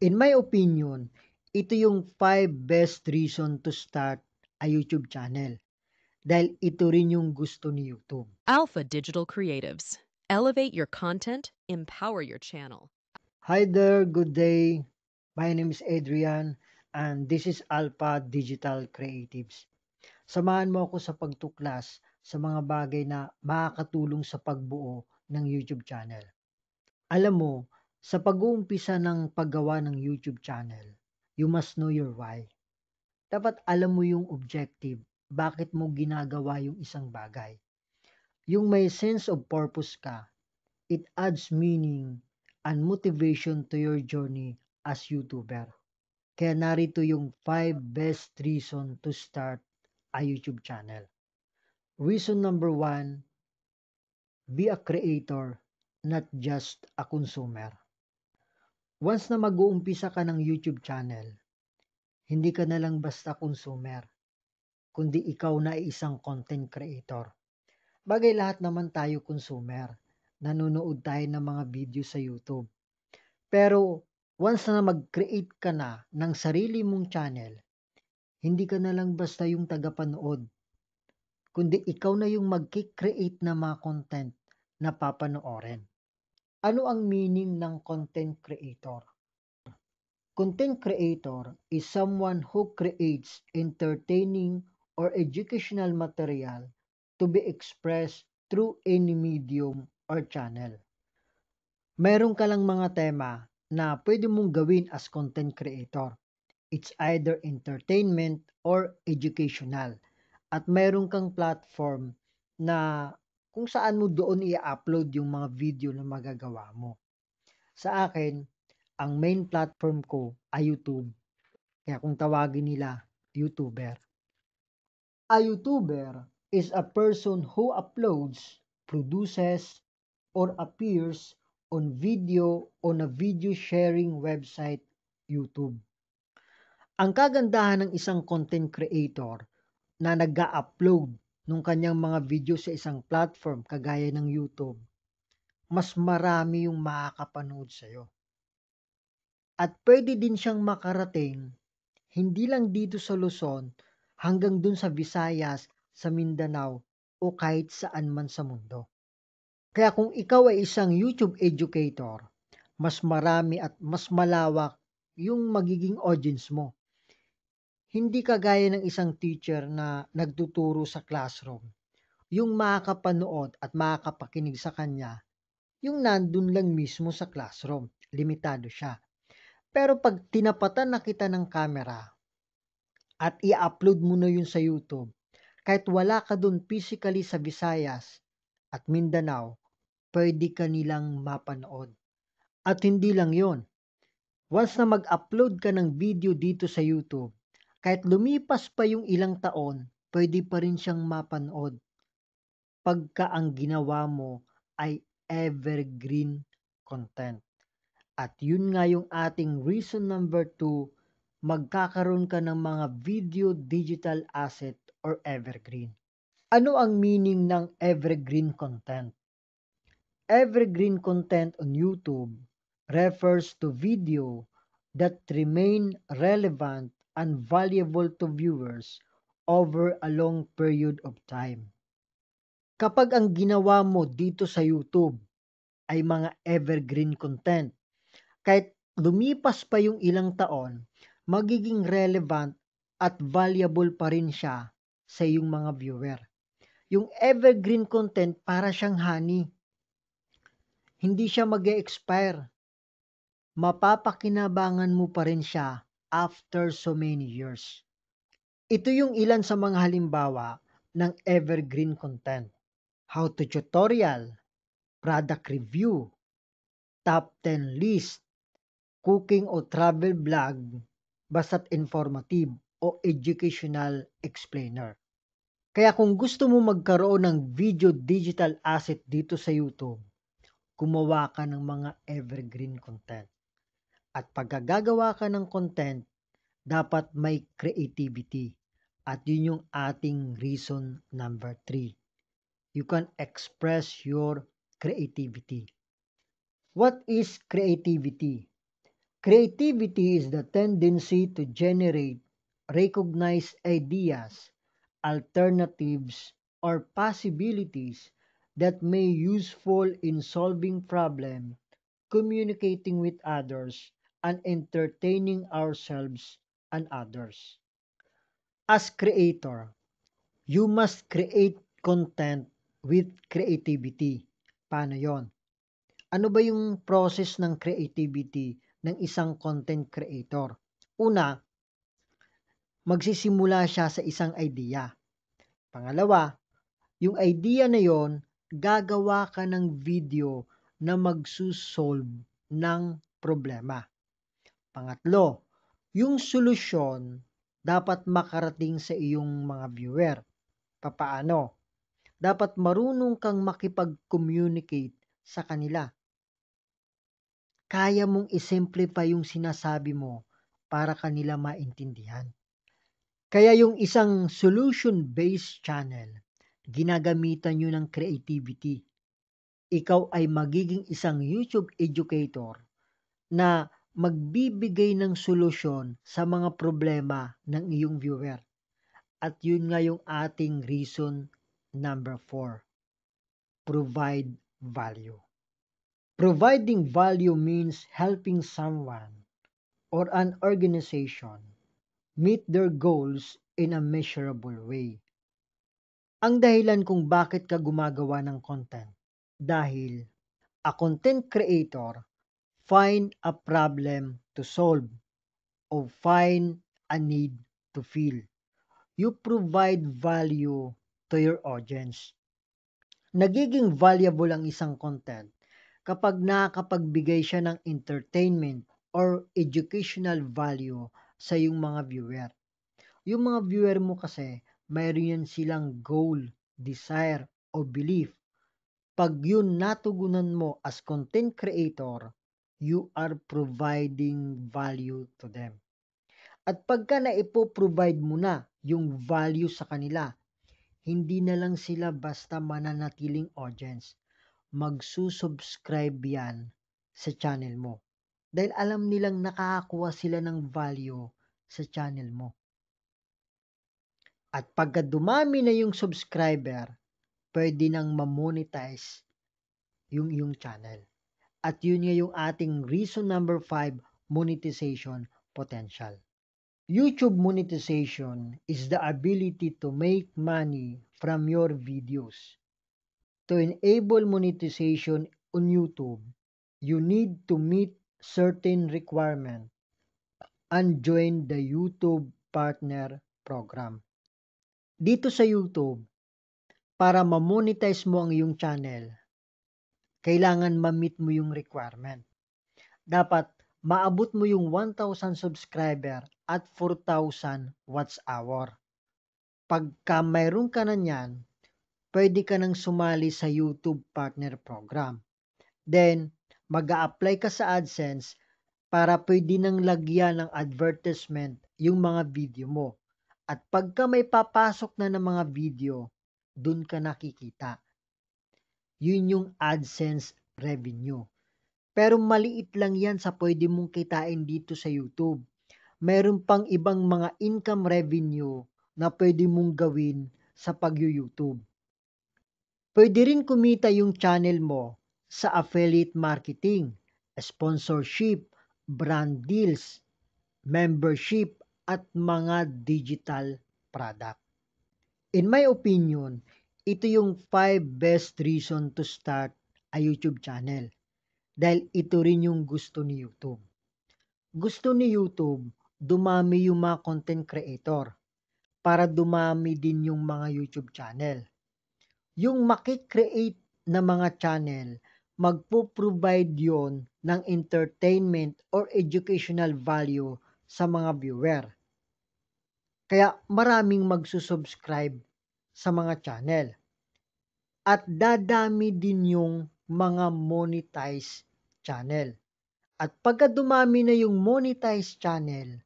In my opinion, ito yung 5 best reason to start a YouTube channel. Dahil ito rin yung gusto ni YouTube. Alpha Digital Creatives. Elevate your content, empower your channel. Hi there, good day. My name is Adrian and this is Alpha Digital Creatives. Samahan mo ako sa pagtuklas sa mga bagay na makakatulong sa pagbuo ng YouTube channel. Alam mo, sa pag-uumpisa ng paggawa ng YouTube channel, you must know your why. Dapat alam mo yung objective, bakit mo ginagawa yung isang bagay. Yung may sense of purpose ka, it adds meaning and motivation to your journey as YouTuber. Kaya narito yung 5 best reason to start a YouTube channel. Reason number 1, be a creator, not just a consumer. Once na mag-uumpisa ka ng YouTube channel, hindi ka na lang basta consumer, kundi ikaw na ay isang content creator. Bagay lahat naman tayo consumer. Nanonood tayo ng mga video sa YouTube. Pero once na mag-create ka na ng sarili mong channel, hindi ka na lang basta yung tagapanood, kundi ikaw na yung mag-create na mga content na papanoorin. Ano ang meaning ng content creator? Content creator is someone who creates entertaining or educational material to be expressed through any medium or channel. Meron ka lang mga tema na pwede mong gawin as content creator. It's either entertainment or educational. At meron kang platform na kung saan mo doon i-upload yung mga video na magagawa mo. Sa akin, ang main platform ko ay YouTube. Kaya kung tawagin nila, YouTuber. A YouTuber is a person who uploads, produces, or appears on video on a video sharing website, YouTube. Ang kagandahan ng isang content creator na nag-upload nung kanyang mga video sa isang platform kagaya ng YouTube, mas marami yung makakapanood sa'yo. At pwede din siyang makarating, hindi lang dito sa Luzon, hanggang dun sa Visayas, sa Mindanao, o kahit saan man sa mundo. Kaya kung ikaw ay isang YouTube educator, mas marami at mas malawak yung magiging audience mo hindi kagaya ng isang teacher na nagtuturo sa classroom. Yung makakapanood at makakapakinig sa kanya, yung nandun lang mismo sa classroom. Limitado siya. Pero pag tinapatan na kita ng camera at i-upload mo na yun sa YouTube, kahit wala ka dun physically sa Visayas at Mindanao, pwede ka nilang mapanood. At hindi lang yon. Once na mag-upload ka ng video dito sa YouTube, kahit lumipas pa yung ilang taon, pwede pa rin siyang mapanood pagka ang ginawa mo ay evergreen content. At yun nga yung ating reason number two, magkakaroon ka ng mga video digital asset or evergreen. Ano ang meaning ng evergreen content? Evergreen content on YouTube refers to video that remain relevant and valuable to viewers over a long period of time. Kapag ang ginawa mo dito sa YouTube ay mga evergreen content, kahit lumipas pa yung ilang taon, magiging relevant at valuable pa rin siya sa iyong mga viewer. Yung evergreen content para siyang honey. Hindi siya mag expire Mapapakinabangan mo pa rin siya after so many years. Ito yung ilan sa mga halimbawa ng evergreen content. How to tutorial, product review, top 10 list, cooking o travel vlog, basta't informative o educational explainer. Kaya kung gusto mo magkaroon ng video digital asset dito sa YouTube, gumawa ka ng mga evergreen content. At pagkagagawa ka ng content, dapat may creativity. At yun yung ating reason number three. You can express your creativity. What is creativity? Creativity is the tendency to generate, recognize ideas, alternatives, or possibilities that may useful in solving problem, communicating with others, and entertaining ourselves and others. As creator, you must create content with creativity. Paano yon? Ano ba yung process ng creativity ng isang content creator? Una, magsisimula siya sa isang idea. Pangalawa, yung idea na yon, gagawa ka ng video na magsusolve ng problema. Pangatlo, yung solusyon dapat makarating sa iyong mga viewer. Papaano? Dapat marunong kang makipag-communicate sa kanila. Kaya mong isimplify yung sinasabi mo para kanila maintindihan. Kaya yung isang solution-based channel, ginagamitan nyo ng creativity. Ikaw ay magiging isang YouTube educator na magbibigay ng solusyon sa mga problema ng iyong viewer. At yun nga yung ating reason number four. Provide value. Providing value means helping someone or an organization meet their goals in a measurable way. Ang dahilan kung bakit ka gumagawa ng content dahil a content creator find a problem to solve or find a need to fill. You provide value to your audience. Nagiging valuable ang isang content kapag nakakapagbigay siya ng entertainment or educational value sa iyong mga viewer. Yung mga viewer mo kasi, mayroon yan silang goal, desire, o belief. Pag yun natugunan mo as content creator, you are providing value to them. At pagka naipo-provide mo na yung value sa kanila, hindi na lang sila basta mananatiling audience magsusubscribe yan sa channel mo. Dahil alam nilang nakakakuha sila ng value sa channel mo. At pagka dumami na yung subscriber, pwede nang ma-monetize yung yung channel. At yun nga yung ating reason number 5, monetization potential. YouTube monetization is the ability to make money from your videos to enable monetization on YouTube, you need to meet certain requirement and join the YouTube Partner Program. Dito sa YouTube, para ma-monetize mo ang iyong channel, kailangan ma-meet mo yung requirement. Dapat maabot mo yung 1,000 subscriber at 4,000 watts hour. Pagka mayroon ka na niyan, pwede ka nang sumali sa YouTube Partner Program. Then, mag apply ka sa AdSense para pwede nang lagyan ng advertisement yung mga video mo. At pagka may papasok na ng mga video, dun ka nakikita. Yun yung AdSense revenue. Pero maliit lang yan sa pwede mong kitain dito sa YouTube. Meron pang ibang mga income revenue na pwede mong gawin sa pag-YouTube. Pwede rin kumita yung channel mo sa affiliate marketing, sponsorship, brand deals, membership, at mga digital product. In my opinion, ito yung 5 best reason to start a YouTube channel. Dahil ito rin yung gusto ni YouTube. Gusto ni YouTube, dumami yung mga content creator para dumami din yung mga YouTube channel yung makikreate na mga channel, magpo-provide yon ng entertainment or educational value sa mga viewer. Kaya maraming magsusubscribe sa mga channel. At dadami din yung mga monetized channel. At pagka dumami na yung monetized channel,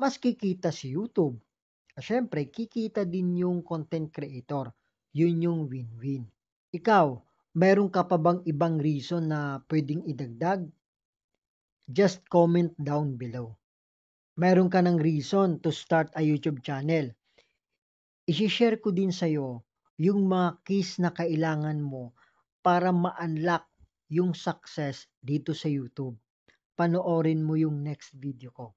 mas kikita si YouTube. Siyempre, kikita din yung content creator yun yung win-win. Ikaw, meron ka pa bang ibang reason na pwedeng idagdag? just comment down below. Meron ka ng reason to start a YouTube channel. Isishare ko din sa'yo yung mga keys na kailangan mo para ma-unlock yung success dito sa YouTube. Panoorin mo yung next video ko.